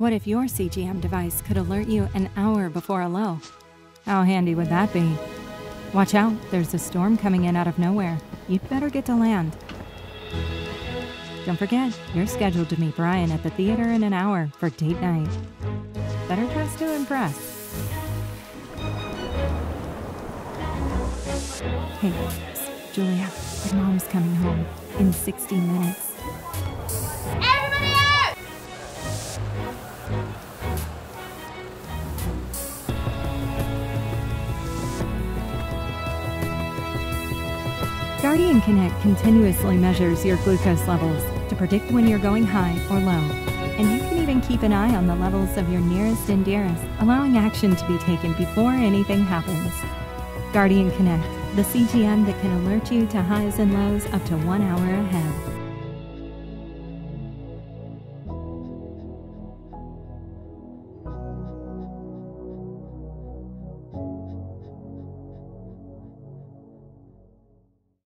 What if your CGM device could alert you an hour before a low? How handy would that be? Watch out, there's a storm coming in out of nowhere. You'd better get to land. Don't forget, you're scheduled to meet Brian at the theater in an hour for date night. Better dress to impress. Hey, Julia, your mom's coming home in 60 minutes. Guardian Connect continuously measures your glucose levels to predict when you're going high or low. And you can even keep an eye on the levels of your nearest and dearest, allowing action to be taken before anything happens. Guardian Connect, the CGM that can alert you to highs and lows up to one hour ahead.